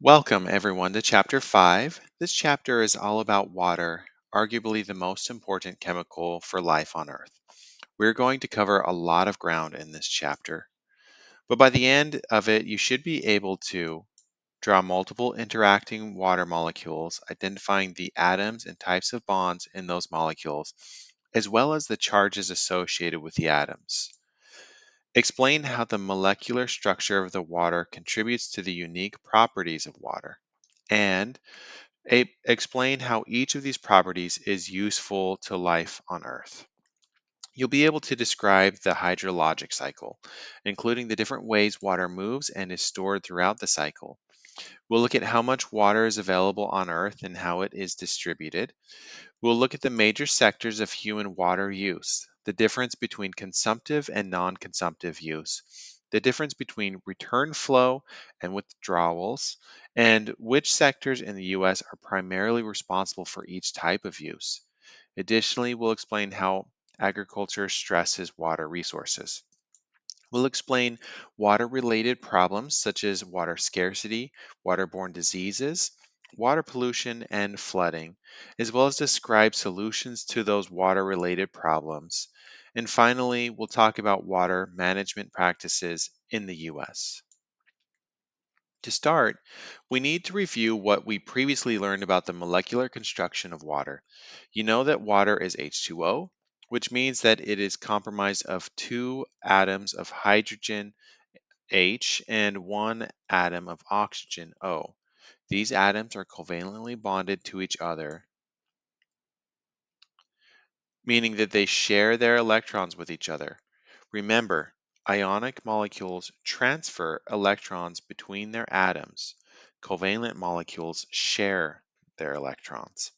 Welcome, everyone, to Chapter 5. This chapter is all about water, arguably the most important chemical for life on Earth. We're going to cover a lot of ground in this chapter, but by the end of it, you should be able to draw multiple interacting water molecules, identifying the atoms and types of bonds in those molecules, as well as the charges associated with the atoms. Explain how the molecular structure of the water contributes to the unique properties of water. And a- explain how each of these properties is useful to life on Earth. You'll be able to describe the hydrologic cycle, including the different ways water moves and is stored throughout the cycle. We'll look at how much water is available on Earth and how it is distributed. We'll look at the major sectors of human water use, the difference between consumptive and non consumptive use, the difference between return flow and withdrawals, and which sectors in the US are primarily responsible for each type of use. Additionally, we'll explain how agriculture stresses water resources. We'll explain water related problems such as water scarcity, waterborne diseases, water pollution, and flooding, as well as describe solutions to those water related problems. And finally, we'll talk about water management practices in the US. To start, we need to review what we previously learned about the molecular construction of water. You know that water is H2O, which means that it is comprised of two atoms of hydrogen H and one atom of oxygen O. These atoms are covalently bonded to each other, meaning that they share their electrons with each other. Remember, ionic molecules transfer electrons between their atoms. Covalent molecules share their electrons.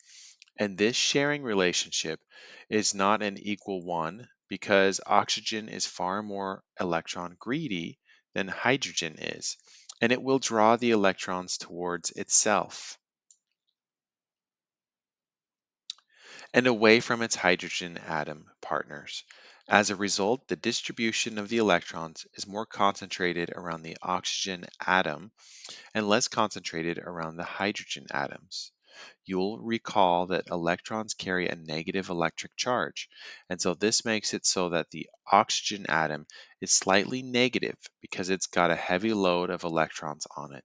And this sharing relationship is not an equal one because oxygen is far more electron greedy than hydrogen is, and it will draw the electrons towards itself and away from its hydrogen atom partners. As a result, the distribution of the electrons is more concentrated around the oxygen atom and less concentrated around the hydrogen atoms. You'll recall that electrons carry a negative electric charge, and so this makes it so that the oxygen atom is slightly negative because it's got a heavy load of electrons on it,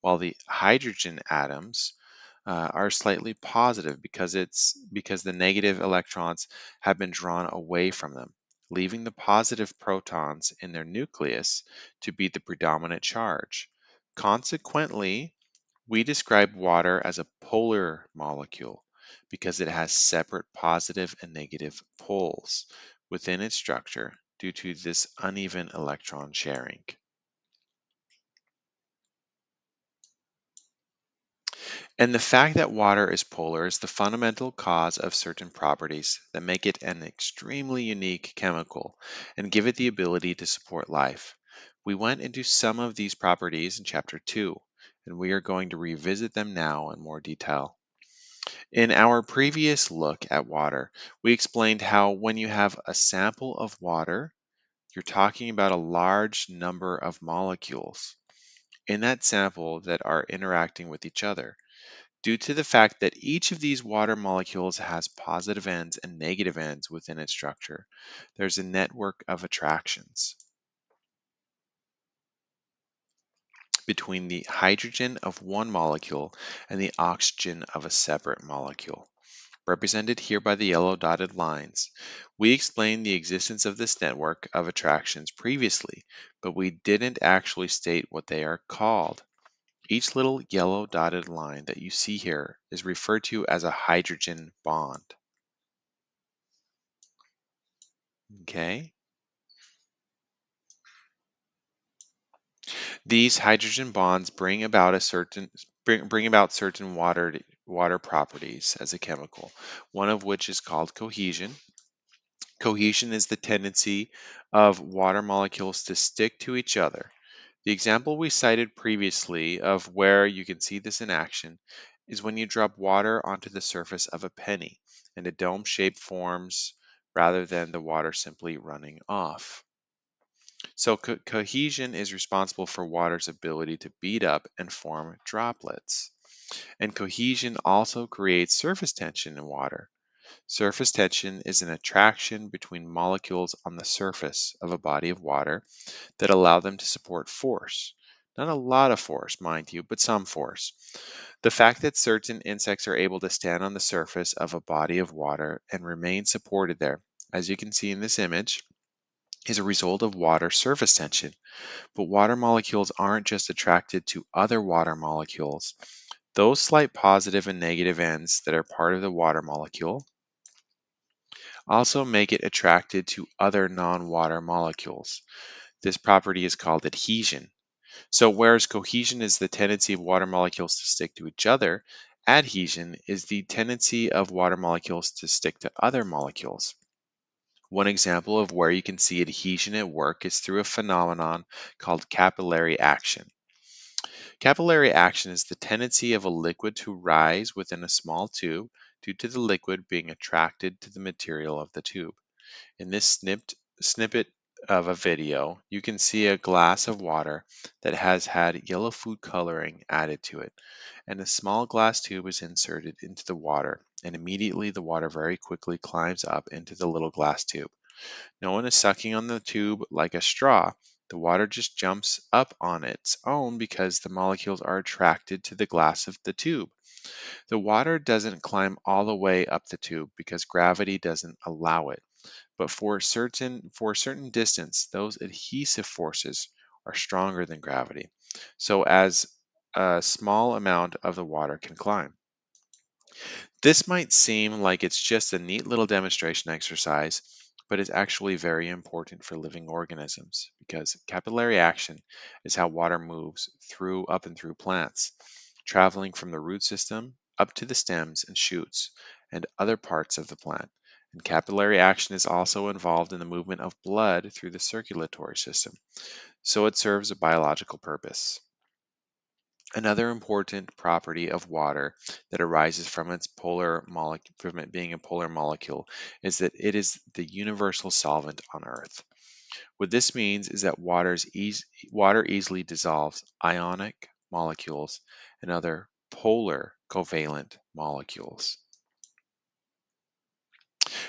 while the hydrogen atoms uh, are slightly positive because it's because the negative electrons have been drawn away from them, leaving the positive protons in their nucleus to be the predominant charge. Consequently, we describe water as a polar molecule because it has separate positive and negative poles within its structure due to this uneven electron sharing. And the fact that water is polar is the fundamental cause of certain properties that make it an extremely unique chemical and give it the ability to support life. We went into some of these properties in Chapter 2, and we are going to revisit them now in more detail. In our previous look at water, we explained how when you have a sample of water, you're talking about a large number of molecules in that sample that are interacting with each other. Due to the fact that each of these water molecules has positive ends and negative ends within its structure, there's a network of attractions. between the hydrogen of one molecule and the oxygen of a separate molecule, represented here by the yellow dotted lines. We explained the existence of this network of attractions previously, but we didn't actually state what they are called. Each little yellow dotted line that you see here is referred to as a hydrogen bond. Okay, These hydrogen bonds bring about a certain bring, bring about certain water water properties as a chemical, one of which is called cohesion. Cohesion is the tendency of water molecules to stick to each other. The example we cited previously of where you can see this in action is when you drop water onto the surface of a penny and a dome shape forms rather than the water simply running off. So, co- cohesion is responsible for water's ability to beat up and form droplets. And cohesion also creates surface tension in water. Surface tension is an attraction between molecules on the surface of a body of water that allow them to support force. Not a lot of force, mind you, but some force. The fact that certain insects are able to stand on the surface of a body of water and remain supported there, as you can see in this image, is a result of water surface tension. But water molecules aren't just attracted to other water molecules. Those slight positive and negative ends that are part of the water molecule also make it attracted to other non-water molecules. This property is called adhesion. So whereas cohesion is the tendency of water molecules to stick to each other, adhesion is the tendency of water molecules to stick to other molecules. One example of where you can see adhesion at work is through a phenomenon called capillary action. Capillary action is the tendency of a liquid to rise within a small tube due to the liquid being attracted to the material of the tube. In this snipped, snippet of a video, you can see a glass of water that has had yellow food coloring added to it, and a small glass tube is inserted into the water, and immediately the water very quickly climbs up into the little glass tube. No one is sucking on the tube like a straw, the water just jumps up on its own because the molecules are attracted to the glass of the tube. The water doesn't climb all the way up the tube because gravity doesn't allow it. But for certain for a certain distance, those adhesive forces are stronger than gravity. So as a small amount of the water can climb. This might seem like it's just a neat little demonstration exercise, but it's actually very important for living organisms because capillary action is how water moves through up and through plants, traveling from the root system up to the stems and shoots and other parts of the plant. And capillary action is also involved in the movement of blood through the circulatory system, so it serves a biological purpose. Another important property of water that arises from its polar molecule, from it being a polar molecule, is that it is the universal solvent on Earth. What this means is that eas water easily dissolves ionic molecules and other polar covalent molecules.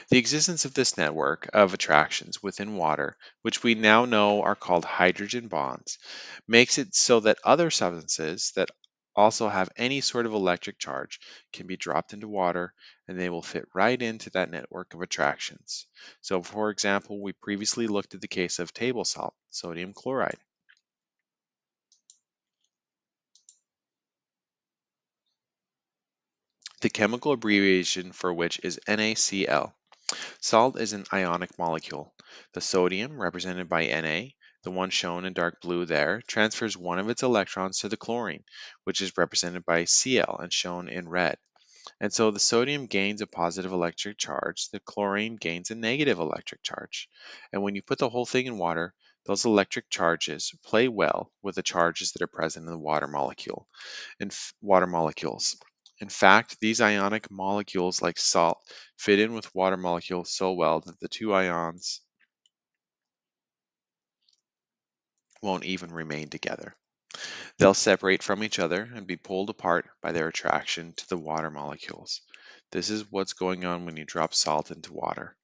The existence of this network of attractions within water, which we now know are called hydrogen bonds, makes it so that other substances that also have any sort of electric charge can be dropped into water and they will fit right into that network of attractions. So for example, we previously looked at the case of table salt, sodium chloride. The chemical abbreviation for which is NaCl. Salt is an ionic molecule. The sodium, represented by Na, the one shown in dark blue there, transfers one of its electrons to the chlorine, which is represented by Cl and shown in red. And so the sodium gains a positive electric charge, the chlorine gains a negative electric charge. And when you put the whole thing in water, those electric charges play well with the charges that are present in the water molecule and water molecules. In fact, these ionic molecules like salt fit in with water molecules so well that the two ions won't even remain together. They'll separate from each other and be pulled apart by their attraction to the water molecules. This is what's going on when you drop salt into water.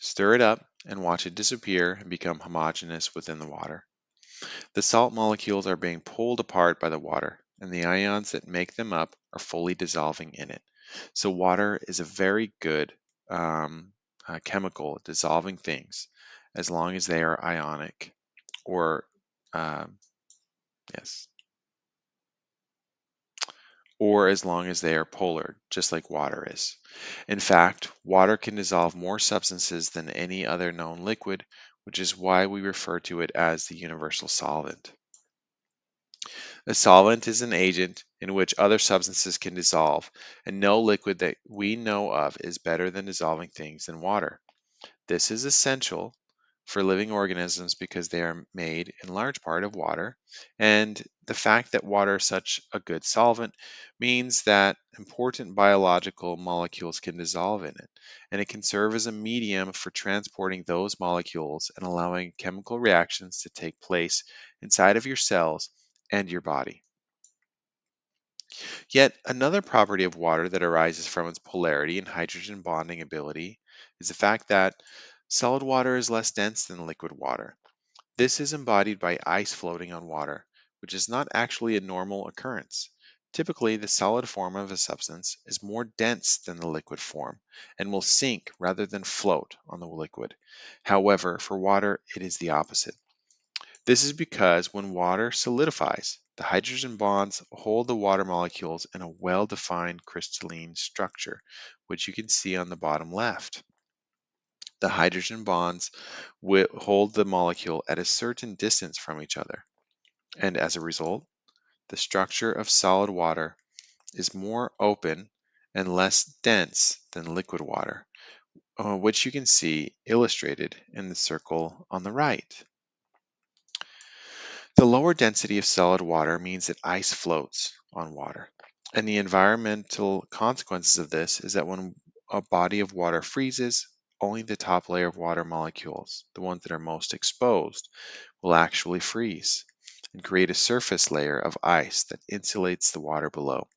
Stir it up and watch it disappear and become homogeneous within the water. The salt molecules are being pulled apart by the water and the ions that make them up are fully dissolving in it. So water is a very good um, uh, chemical dissolving things as long as they are ionic or um, yes or as long as they are polar, just like water is. In fact, water can dissolve more substances than any other known liquid, which is why we refer to it as the universal solvent. A solvent is an agent in which other substances can dissolve, and no liquid that we know of is better than dissolving things in water. This is essential for living organisms because they are made in large part of water. And the fact that water is such a good solvent means that important biological molecules can dissolve in it, and it can serve as a medium for transporting those molecules and allowing chemical reactions to take place inside of your cells and your body. Yet another property of water that arises from its polarity and hydrogen bonding ability is the fact that solid water is less dense than liquid water. This is embodied by ice floating on water, which is not actually a normal occurrence. Typically, the solid form of a substance is more dense than the liquid form and will sink rather than float on the liquid. However, for water, it is the opposite. This is because when water solidifies, the hydrogen bonds hold the water molecules in a well-defined crystalline structure, which you can see on the bottom left. The hydrogen bonds hold the molecule at a certain distance from each other, and as a result, the structure of solid water is more open and less dense than liquid water, uh, which you can see illustrated in the circle on the right. The lower density of solid water means that ice floats on water. And the environmental consequences of this is that when a body of water freezes, only the top layer of water molecules, the ones that are most exposed, will actually freeze and create a surface layer of ice that insulates the water below.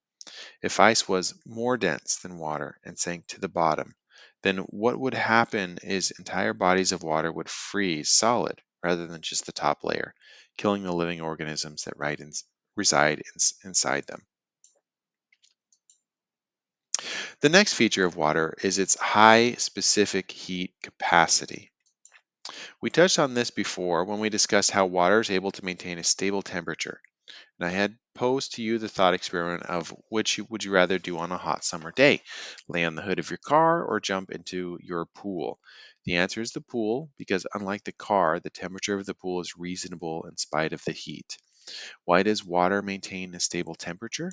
If ice was more dense than water and sank to the bottom, then what would happen is entire bodies of water would freeze solid rather than just the top layer, killing the living organisms that in, reside in, inside them. The next feature of water is its high specific heat capacity. We touched on this before when we discussed how water is able to maintain a stable temperature. And I had posed to you the thought experiment of which would you rather do on a hot summer day? Lay on the hood of your car or jump into your pool? The answer is the pool because unlike the car, the temperature of the pool is reasonable in spite of the heat. Why does water maintain a stable temperature?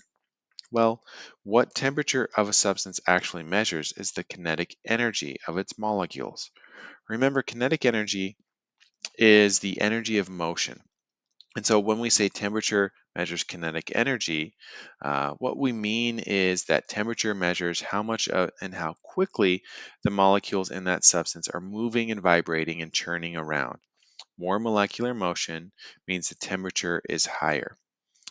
Well, what temperature of a substance actually measures is the kinetic energy of its molecules. Remember, kinetic energy is the energy of motion. And so when we say temperature measures kinetic energy, uh, what we mean is that temperature measures how much and how quickly the molecules in that substance are moving and vibrating and churning around. More molecular motion means the temperature is higher.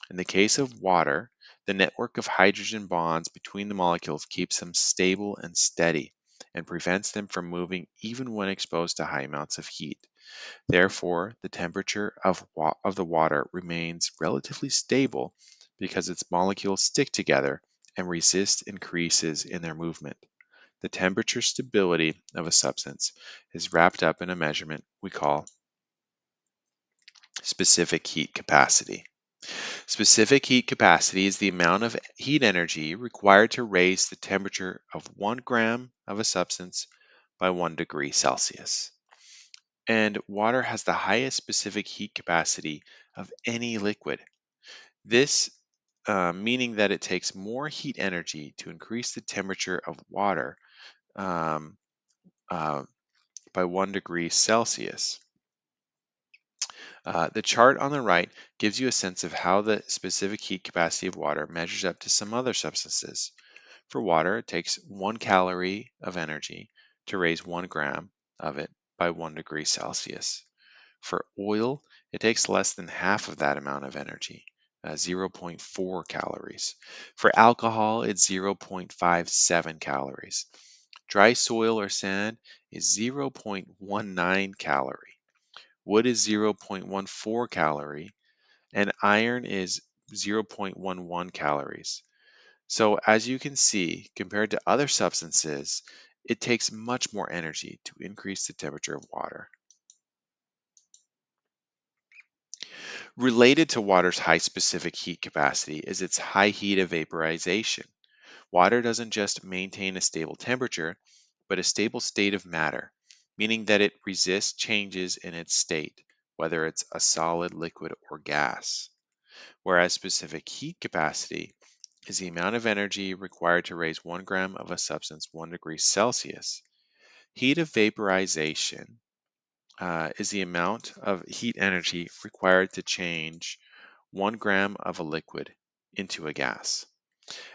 In the case of water, the network of hydrogen bonds between the molecules keeps them stable and steady and prevents them from moving even when exposed to high amounts of heat. Therefore, the temperature of, of the water remains relatively stable because its molecules stick together and resist increases in their movement. The temperature stability of a substance is wrapped up in a measurement we call specific heat capacity. Specific heat capacity is the amount of heat energy required to raise the temperature of one gram of a substance by one degree Celsius. And water has the highest specific heat capacity of any liquid. This uh, meaning that it takes more heat energy to increase the temperature of water um, uh, by one degree Celsius uh, the chart on the right gives you a sense of how the specific heat capacity of water measures up to some other substances. For water, it takes one calorie of energy to raise one gram of it by one degree Celsius. For oil, it takes less than half of that amount of energy, uh, 0.4 calories. For alcohol, it's 0.57 calories. Dry soil or sand is 0.19 calorie. Wood is 0.14 calorie, and iron is 0.11 calories. So as you can see, compared to other substances, it takes much more energy to increase the temperature of water. Related to water's high specific heat capacity is its high heat of vaporization. Water doesn't just maintain a stable temperature, but a stable state of matter meaning that it resists changes in its state, whether it's a solid, liquid, or gas. Whereas specific heat capacity is the amount of energy required to raise one gram of a substance one degree Celsius. Heat of vaporization uh, is the amount of heat energy required to change one gram of a liquid into a gas.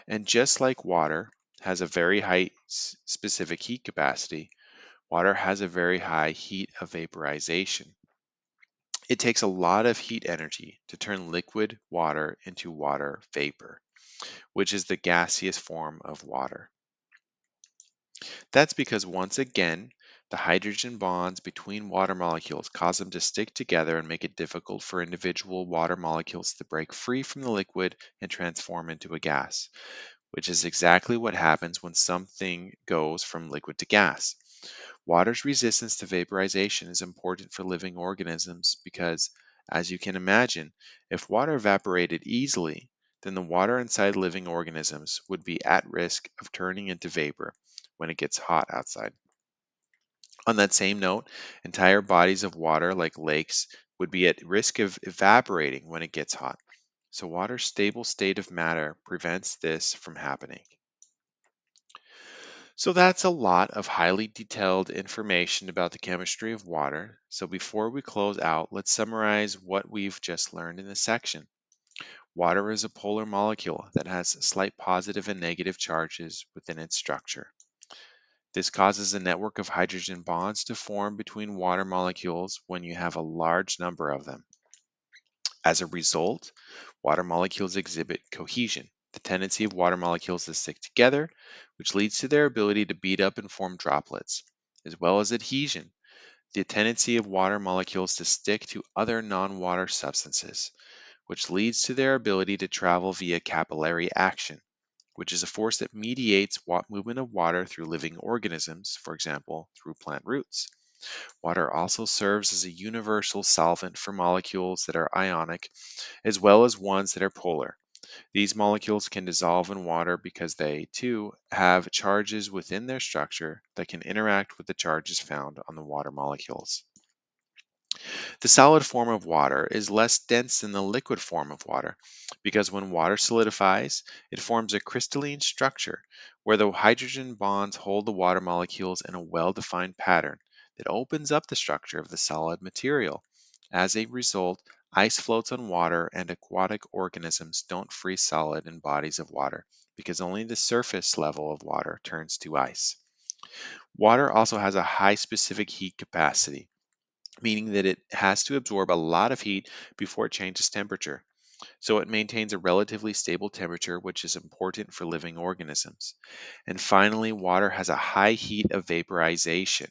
And just like water has a very high specific heat capacity, water has a very high heat of vaporization. It takes a lot of heat energy to turn liquid water into water vapor, which is the gaseous form of water. That's because once again, the hydrogen bonds between water molecules cause them to stick together and make it difficult for individual water molecules to break free from the liquid and transform into a gas, which is exactly what happens when something goes from liquid to gas. Water's resistance to vaporization is important for living organisms because, as you can imagine, if water evaporated easily, then the water inside living organisms would be at risk of turning into vapor when it gets hot outside. On that same note, entire bodies of water, like lakes, would be at risk of evaporating when it gets hot. So, water's stable state of matter prevents this from happening. So, that's a lot of highly detailed information about the chemistry of water. So, before we close out, let's summarize what we've just learned in this section. Water is a polar molecule that has slight positive and negative charges within its structure. This causes a network of hydrogen bonds to form between water molecules when you have a large number of them. As a result, water molecules exhibit cohesion, the tendency of water molecules to stick together, which leads to their ability to beat up and form droplets, as well as adhesion, the tendency of water molecules to stick to other non-water substances, which leads to their ability to travel via capillary action, which is a force that mediates movement of water through living organisms, for example, through plant roots. Water also serves as a universal solvent for molecules that are ionic, as well as ones that are polar. These molecules can dissolve in water because they, too, have charges within their structure that can interact with the charges found on the water molecules. The solid form of water is less dense than the liquid form of water because when water solidifies, it forms a crystalline structure where the hydrogen bonds hold the water molecules in a well-defined pattern that opens up the structure of the solid material. As a result, ice floats on water and aquatic organisms don't freeze solid in bodies of water because only the surface level of water turns to ice. Water also has a high specific heat capacity meaning that it has to absorb a lot of heat before it changes temperature. So it maintains a relatively stable temperature, which is important for living organisms. And finally, water has a high heat of vaporization,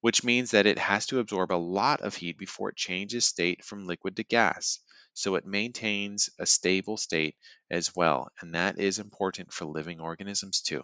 which means that it has to absorb a lot of heat before it changes state from liquid to gas. So it maintains a stable state as well, and that is important for living organisms too.